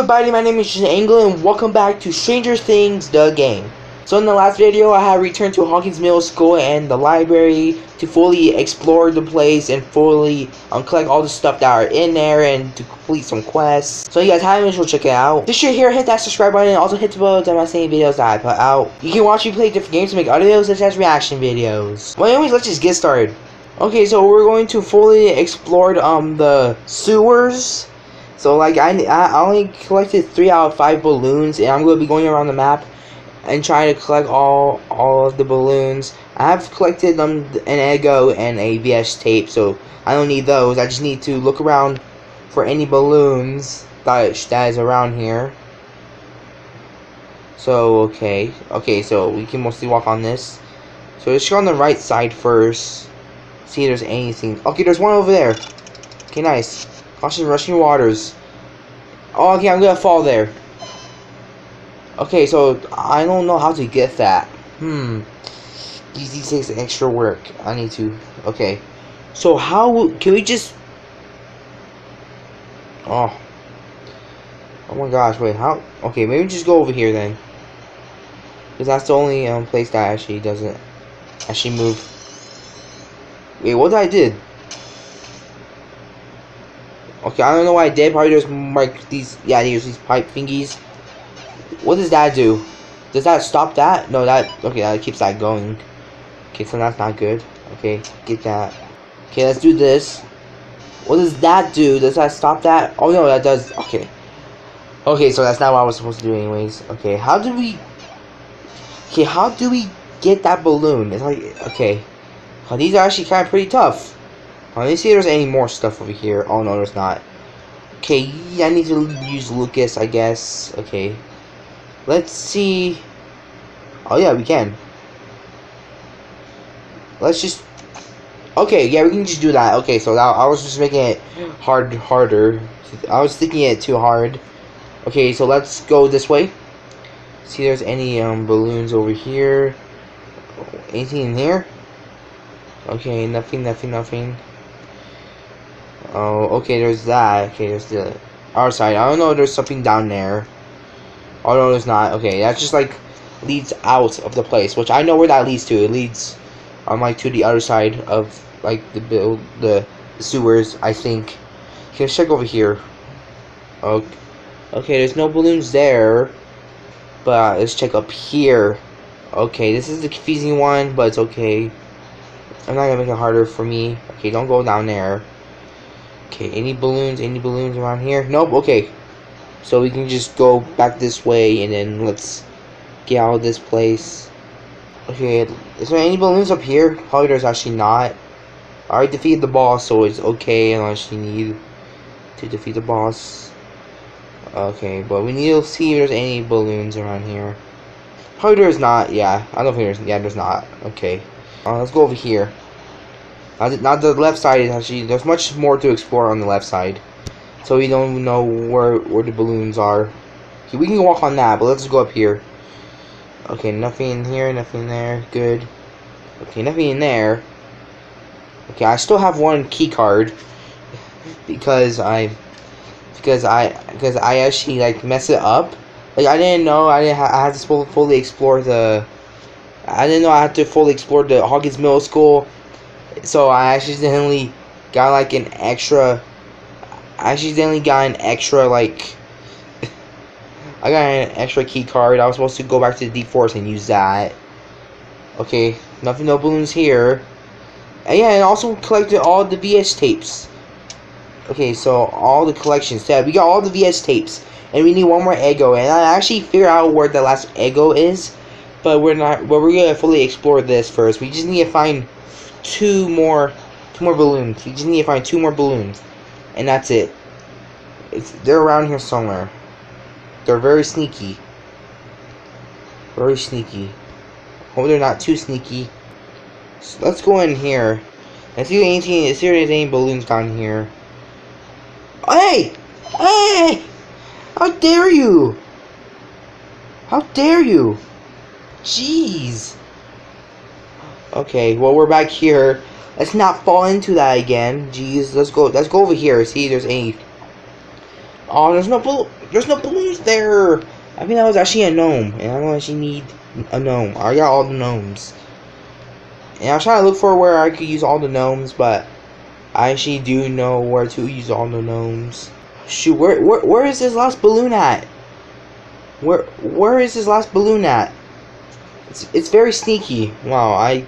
everybody, my name is Joseph Anglin and welcome back to Stranger Things, the game. So in the last video, I had returned to Hawkins Middle School and the library to fully explore the place and fully um, collect all the stuff that are in there and to complete some quests. So you guys haven't, check it out. This year here, hit that subscribe button and also hit the bell to my same videos that I put out. You can watch me play different games to make other videos such as reaction videos. Well anyways, let's just get started. Okay, so we're going to fully explore um the sewers. So like I, I only collected three out of five balloons, and I'm to be going around the map and trying to collect all all of the balloons. I have collected them an Eggo and a VHS tape, so I don't need those. I just need to look around for any balloons that that is around here. So okay, okay, so we can mostly walk on this. So let's go on the right side first see if there's anything. Okay, there's one over there. Okay, nice. Caution rushing waters. Oh, okay, I'm gonna fall there. Okay, so I don't know how to get that. Hmm. These takes extra work. I need to. Okay. So how can we just? Oh. Oh my gosh! Wait. How? Okay, maybe just go over here then. Because that's the only um, place that actually doesn't actually move. Wait, what did I did? Okay, I don't know why I did. Probably there's like these, yeah, there's these pipe thingies. What does that do? Does that stop that? No, that, okay, that keeps that going. Okay, so that's not good. Okay, get that. Okay, let's do this. What does that do? Does that stop that? Oh no, that does, okay. Okay, so that's not what I was supposed to do anyways. Okay, how do we... Okay, how do we get that balloon? It's like, okay. Oh, these are actually kind of pretty tough. Let me see if there's any more stuff over here. Oh, no, there's not. Okay, I need to use Lucas, I guess. Okay. Let's see. Oh, yeah, we can. Let's just... Okay, yeah, we can just do that. Okay, so that, I was just making it hard, harder. I was thinking it too hard. Okay, so let's go this way. See there's any um, balloons over here. Anything in here? Okay, nothing, nothing, nothing. Oh, okay, there's that. Okay, there's the other side. I don't know there's something down there. Oh, no, there's not. Okay, that just, like, leads out of the place, which I know where that leads to. It leads, um, like, to the other side of, like, the build, the, the sewers, I think. Okay, let's check over here. Okay, okay, there's no balloons there. But let's check up here. Okay, this is the confusing one, but it's okay. I'm not gonna make it harder for me. Okay, don't go down there. Okay, any balloons? Any balloons around here? Nope, okay. So we can just go back this way and then let's get out of this place. Okay, is there any balloons up here? Probably there's actually not. I already defeated the boss, so it's okay unless you need to defeat the boss. Okay, but we need to see if there's any balloons around here. Probably there's not, yeah. I don't think there's, yeah, there's not. Okay. Uh, let's go over here. Now the, left side actually, there's much more to explore on the left side. So we don't know where, where the balloons are. Okay, we can walk on that, but let's go up here. Okay, nothing in here, nothing there. Good. Okay, nothing in there. Okay, I still have one key card because I because I because I actually like mess it up. Like I didn't know I didn't ha I had to fully explore the I didn't know I had to fully explore the Hawkins Middle School, so I accidentally got like an extra. I accidentally got an extra like. I got an extra key card. I was supposed to go back to the Deep Forest and use that. Okay, nothing, no balloons here. And yeah, and also collected all the VHS tapes. Okay, so all the collections. Yeah, we got all the VHS tapes. And we need one more Eggo. And I actually figured out where the last Eggo is. But we're not. But we're gonna fully explore this first. We just need to find two more, two more balloons. We just need to find two more balloons, and that's it. It's they're around here somewhere. They're very sneaky. Very sneaky. Hope they're not too sneaky. So let's go in here and see anything. See if there's any balloons down here. Hey! Hey! How dare you! How dare you! Jeez. Okay, well we're back here. Let's not fall into that again. Jeez, let's go. Let's go over here. See, there's any. Oh, there's no bal- there's no balloons there. I think that was actually a gnome, and I don't actually need a gnome. I got all the gnomes. And I was trying to look for where I could use all the gnomes, but I actually do know where to use all the gnomes. Shoot, where where where is this last balloon at? Where where is this last balloon at? It's it's very sneaky. Wow, I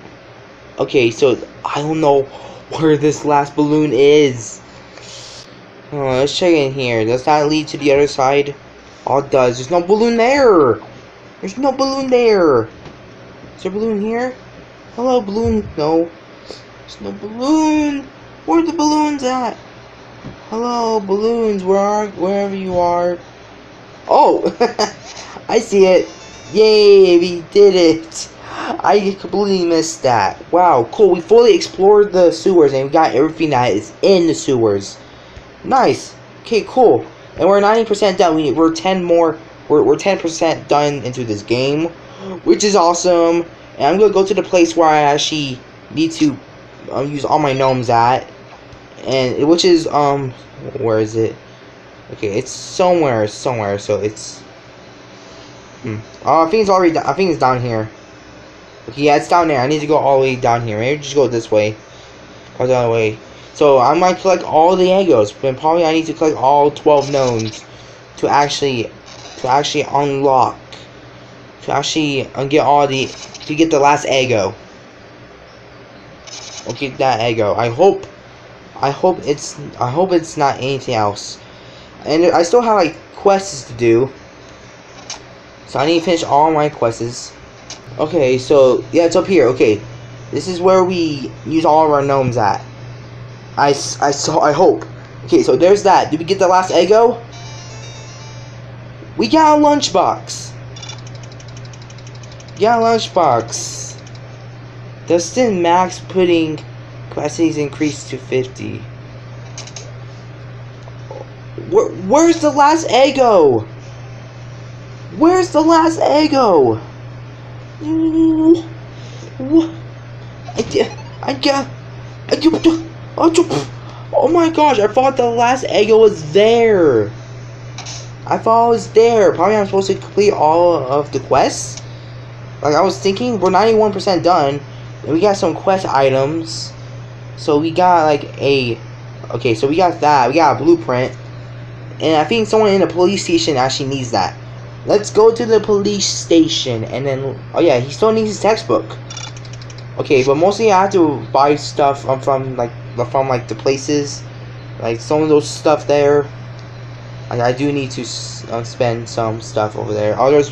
okay, so I don't know where this last balloon is. Oh, let's check in here. Does that lead to the other side? Oh, it does. There's no balloon there. There's no balloon there. Is there a balloon here? Hello, balloon. No. There's no balloon. Where the balloons at? Hello, balloons. Where are wherever you are? Oh, I see it. Yay, we did it. I completely missed that. Wow, cool. We fully explored the sewers and we got everything that is in the sewers. Nice. Okay, cool. And we're 90% done. We, we're 10 more. We're, we're 10% done into this game, which is awesome. And I'm gonna go to the place where I actually need to um, use all my gnomes at, and which is um, where is it? Okay, it's somewhere, somewhere. So it's. Hmm. Oh, I think it's already. I think it's down here. Okay, yeah, it's down there. I need to go all the way down here. Maybe just go this way. Or the other way. So I might collect all the Eggos, but probably I need to collect all 12 gnomes to actually to actually unlock to actually uh, get all the to get the last Eggo. Okay, that Eggo. I hope I hope it's I hope it's not anything else. And I still have like quests to do. So I need to finish all my quests. Okay, so yeah, it's up here. Okay, this is where we use all of our gnomes at. I, I, so, I hope. Okay, so there's that. Did we get the last Eggo? We got a lunchbox. Got a lunchbox. Dustin Max pudding capacities increased to 50. Where, where's the last Eggo? Where's the last Eggo? I. I, I, Oh my gosh, I thought the last egg was there. I thought it was there. Probably I'm supposed to complete all of the quests. Like I was thinking, we're 91% done. And we got some quest items. So we got like a... Okay, so we got that. We got a blueprint. And I think someone in the police station actually needs that. Let's go to the police station. And then... Oh yeah, he still needs his textbook. Okay, but mostly I have to buy stuff um, from like from like the places, like some of those stuff there. I do need to uh, spend some stuff over there. Others,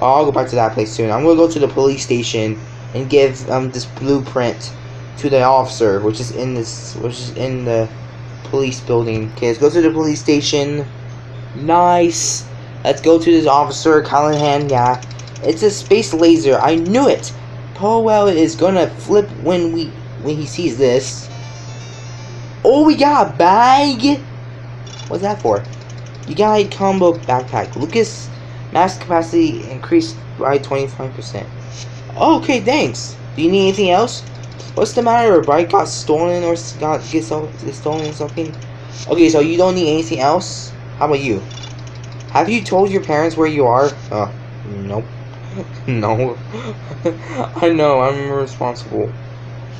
I'll go back to that place soon. I'm gonna go to the police station and give um this blueprint to the officer, which is in this, which is in the police building. Okay, let's go to the police station. Nice. Let's go to this officer, Callahan. Yeah, it's a space laser. I knew it. Powell is gonna flip when we when he sees this. Oh, we got a bag. What's that for? You got a combo backpack. Lucas, max capacity increased by 25%. okay, thanks. Do you need anything else? What's the matter? Right got stolen or got get stolen something? Okay, so you don't need anything else? How about you? Have you told your parents where you are? Uh, nope. no. I know, I'm responsible.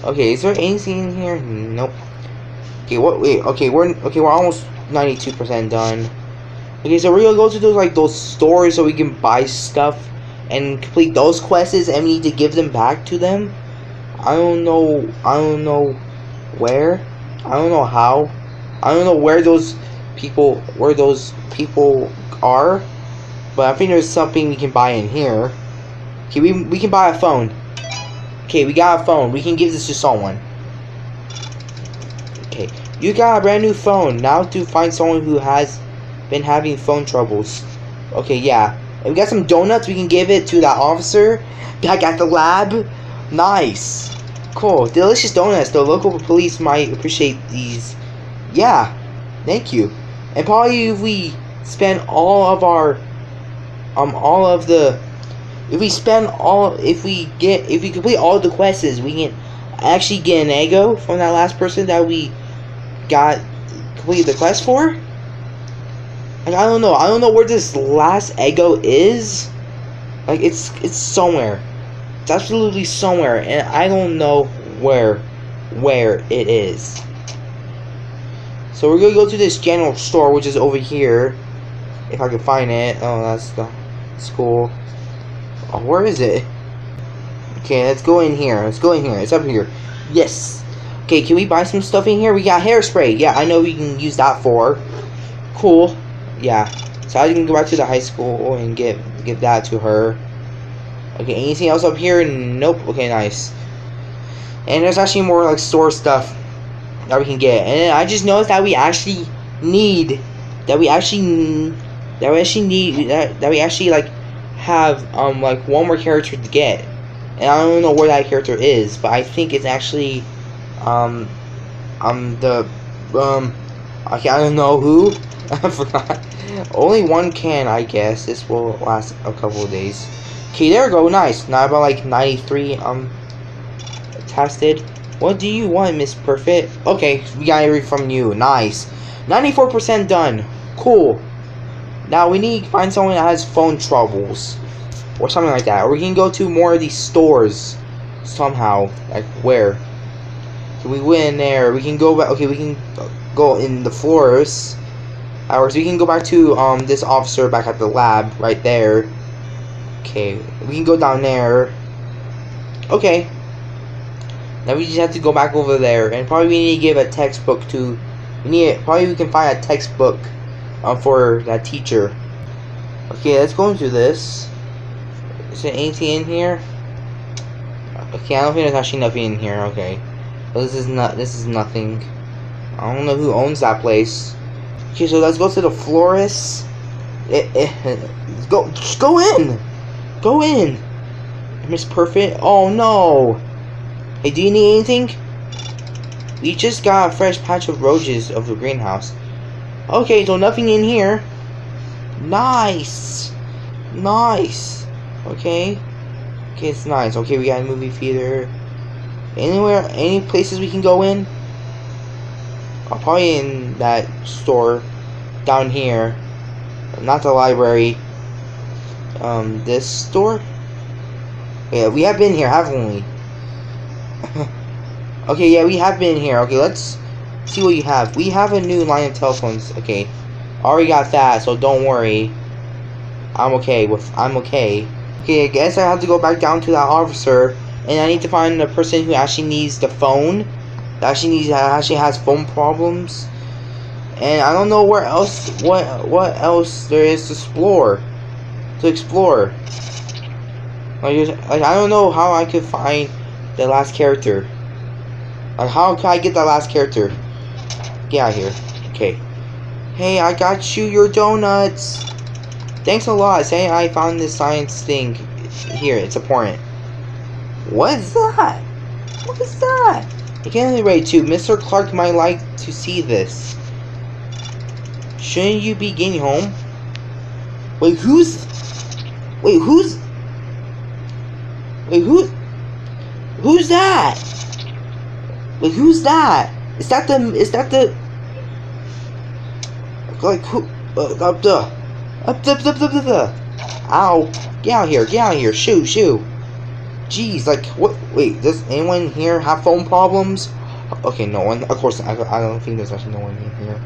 Okay, is there anything in here? Nope. Okay, what wait, okay, we're okay, we're almost 92% done. Okay, so we're gonna go to those like those stores so we can buy stuff and complete those quests and we need to give them back to them. I don't know I don't know where. I don't know how. I don't know where those people where those people are. But I think there's something we can buy in here. Okay, we, we can buy a phone. Okay, we got a phone. We can give this to someone. Okay, you got a brand new phone. Now to find someone who has been having phone troubles. Okay, yeah. And we got some donuts. We can give it to that officer back at the lab. Nice. Cool. Delicious donuts. The local police might appreciate these. Yeah. Thank you. And probably if we spend all of our um all of the if we spend all if we get if we complete all the quests we can actually get an Eggo from that last person that we got completed the quest for Like I don't know. I don't know where this last Eggo is. Like it's it's somewhere. It's absolutely somewhere, and I don't know where where it is. So we're gonna go to this general store, which is over here, if I can find it. Oh, that's the school. Oh, where is it? Okay, let's go in here. Let's go in here. It's up here. Yes. Okay, can we buy some stuff in here? We got hairspray. Yeah, I know we can use that for. Cool. Yeah. So I can go back to the high school and get give that to her. Okay, anything else up here? Nope. Okay, nice. And there's actually more like store stuff that we can get. And I just noticed that we actually need that we actually that we actually need that, that we actually like have um like one more character to get. And I don't know where that character is, but I think it's actually um um the um okay, I don't know who. I forgot. Only one can, I guess. This will last a couple of days. Okay, there we go. Nice. Now about like 93 um tested. What do you want, Miss Perfect? Okay, we got it from you. Nice. 94% done. Cool. Now we need to find someone that has phone troubles. Or something like that. Or we can go to more of these stores. Somehow. Like, where? Can we win there? We can go back. Okay, we can go in the floors. Hours. We can go back to um this officer back at the lab right there. Okay, we can go down there. Okay, now we just have to go back over there, and probably we need to give a textbook to. We need probably we can find a textbook, um, for that teacher. Okay, let's go into this. Is there anything in here? Okay, I don't think there's actually nothing in here. Okay, this is not. This is nothing. I don't know who owns that place. Okay, so let's go to the florist. It, it, go, just go in. Go in. Miss Perfect. Oh no. Hey, do you need anything? We just got a fresh patch of roses of the greenhouse. Okay, so nothing in here. Nice. Nice. Okay. Okay, it's nice. Okay, we got a movie theater. Anywhere, any places we can go in? I'll probably in that store down here. Not the library. Um, this store? Yeah, we have been here, haven't we? okay, yeah, we have been here. Okay, let's see what you have. We have a new line of telephones. Okay, already got that, so don't worry. I'm okay with. I'm okay. Okay, I guess I have to go back down to that officer, and I need to find the person who actually needs the phone. That actually needs. That actually has phone problems. And I don't know where else. What what else there is to explore. To explore. Like, like I don't know how I could find the last character. How can I get that last character? Get out of here. Okay. Hey, I got you your donuts. Thanks a lot. Say I found this science thing. Here, it's important. What is that? What is that? I can't only rate too. Mr. Clark might like to see this. Shouldn't you be getting home? Wait, who's... Wait, who's... Wait, who... Who's that? Like, who's that? Is that the? Is that the? Like who? Uh, up the, up the, up the, up the, the. Ow! Get out here! Get out here! Shoot! Shoot! Jeez! Like what? Wait, does anyone here have phone problems? Okay, no one. Of course, I, I don't think there's actually no one in here.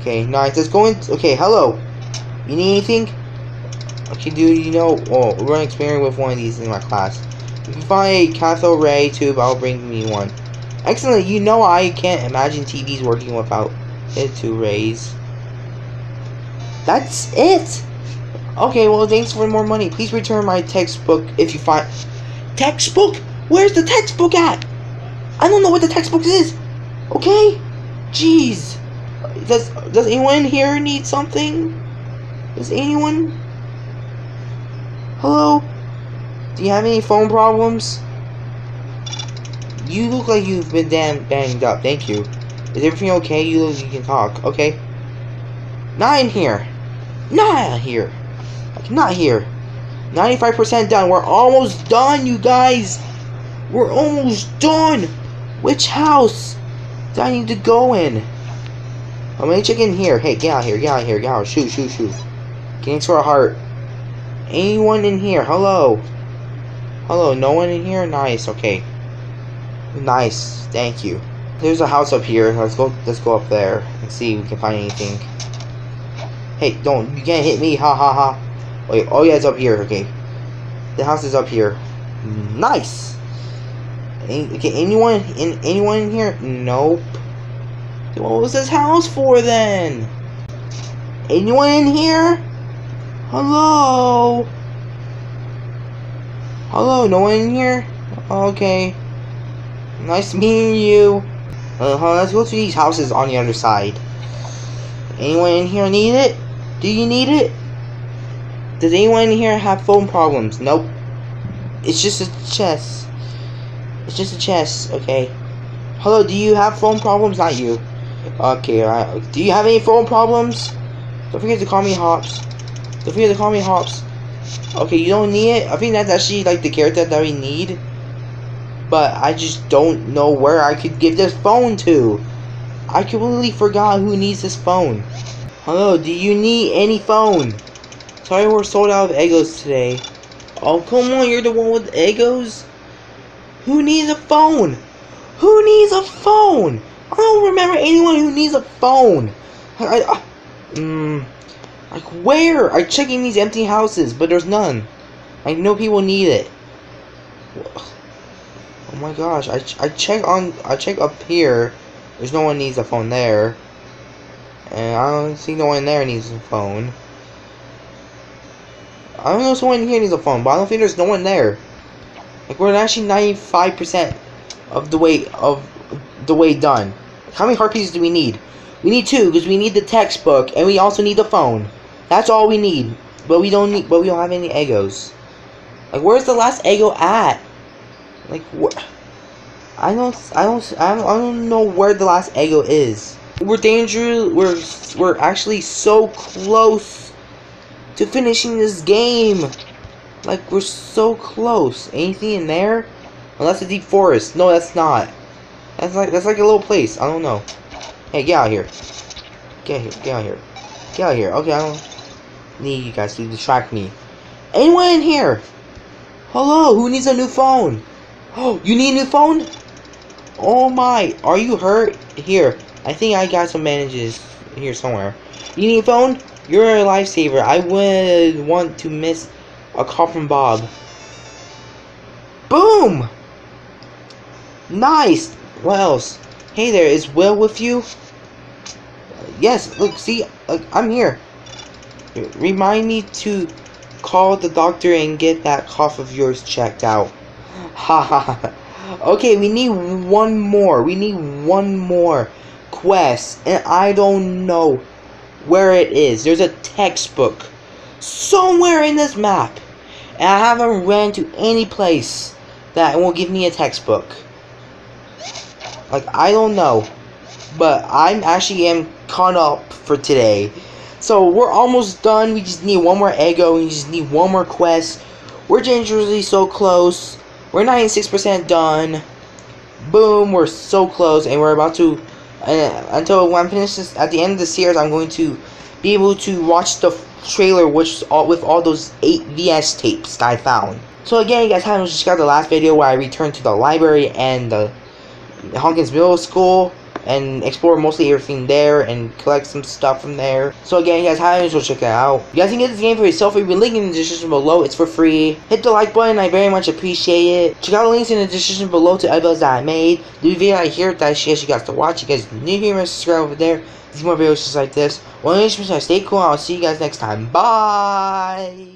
Okay, nice. Let's go in. Okay, hello. You need anything? Okay, dude. You know, oh, we're gonna experiment with one of these in my class. If you find a cathode ray tube, I'll bring me one. Excellent, you know I can't imagine TVs working without it two rays. That's it! Okay, well thanks for more money. Please return my textbook if you find... Textbook? Where's the textbook at? I don't know what the textbook is. Okay? Jeez. Does, does anyone here need something? Does anyone? Hello? Do you have any phone problems? You look like you've been damn banged up. Thank you. Is everything okay? You look like you can talk. Okay. Not in here. Not here. Like, not here. 95% done. We're almost done, you guys. We're almost done. Which house do I need to go in? I'm gonna check in here. Hey, get out here, get out here, get out. Shoot, shoot, shoot. Getting to our heart. Anyone in here? Hello. Hello, no one in here? Nice, okay. Nice, thank you. There's a house up here. Let's go let's go up there and see if we can find anything. Hey, don't you can't hit me, ha ha ha. Wait, oh yeah, it's up here, okay. The house is up here. Nice. Any, okay, anyone in anyone in here? Nope. What was this house for then? Anyone in here? Hello? Hello, no one in here? Okay. Nice meeting you. Uh huh, let's go to these houses on the other side. Anyone in here need it? Do you need it? Does anyone in here have phone problems? Nope. It's just a chest. It's just a chest, okay. Hello, do you have phone problems? Not you. Okay. Do you have any phone problems? Don't forget to call me Hops. Don't forget to call me Hops. Okay, you don't need it. I think that's actually like the character that we need. But I just don't know where I could give this phone to. I completely forgot who needs this phone. Hello, do you need any phone? Sorry we're sold out of Eggos today. Oh, come on, you're the one with Eggos? Who needs a phone? Who needs a phone? I don't remember anyone who needs a phone. I, I, mm, like where? I'm checking these empty houses, but there's none. I know people need it. Oh my gosh! I I check on I check up here. There's no one needs a phone there, and I don't see no one there needs a phone. I don't know if someone here needs a phone, but I don't think there's no one there. Like we're actually 95% of the way of the way done. How many heart pieces do we need? We need two because we need the textbook and we also need the phone. That's all we need. But we don't need. But we don't have any Eggos. Like where's the last Eggo at? Like what? I don't. I don't. I don't. I don't know where the last Eggo is. We're dangerous. We're we're actually so close to finishing this game. Like we're so close. Anything in there? Oh, Unless a deep forest. No, that's not. That's like that's like a little place. I don't know. Hey, get out here. Get here. Get out here. Get out here. Okay, I don't need you guys to distract me. Anyone in here? Hello, who needs a new phone? Oh, you need a new phone? Oh my, are you hurt? Here, I think I got some bandages here somewhere. You need a phone? You're a lifesaver. I would want to miss a call from Bob. Boom! Nice! What else? Hey there, is Will with you? yes, look, see, uh, I'm here. Remind me to call the doctor and get that cough of yours checked out. Ha ha. Okay, we need one more. We need one more quest. And I don't know where it is. There's a textbook somewhere in this map. And I haven't ran to any place that will give me a textbook. Like, I don't know. But I'm actually am caught up for today. So we're almost done. We just need one more Eggo. We just need one more quest. We're dangerously so close. We're 96% done. Boom, we're so close. And we're about to... Uh, until when I'm finished this, at the end of the series, I'm going to be able to watch the trailer which all, with all those 8 VHS tapes that I found. So again, you guys haven't just got the last video where I returned to the library and the Hawkins Middle School and explore mostly everything there and collect some stuff from there. So again, guys haven't, so check it out. You guys can get this game for yourself. We'll be linking in the description below. It's for free. Hit the like button. I very much appreciate it. Check out the links in the description below to videos that I made. The video I hear that I suggest you guys to watch. You guys new here, subscribe over there. See more videos just like this. Well, stay cool. I'll see you guys next time. Bye.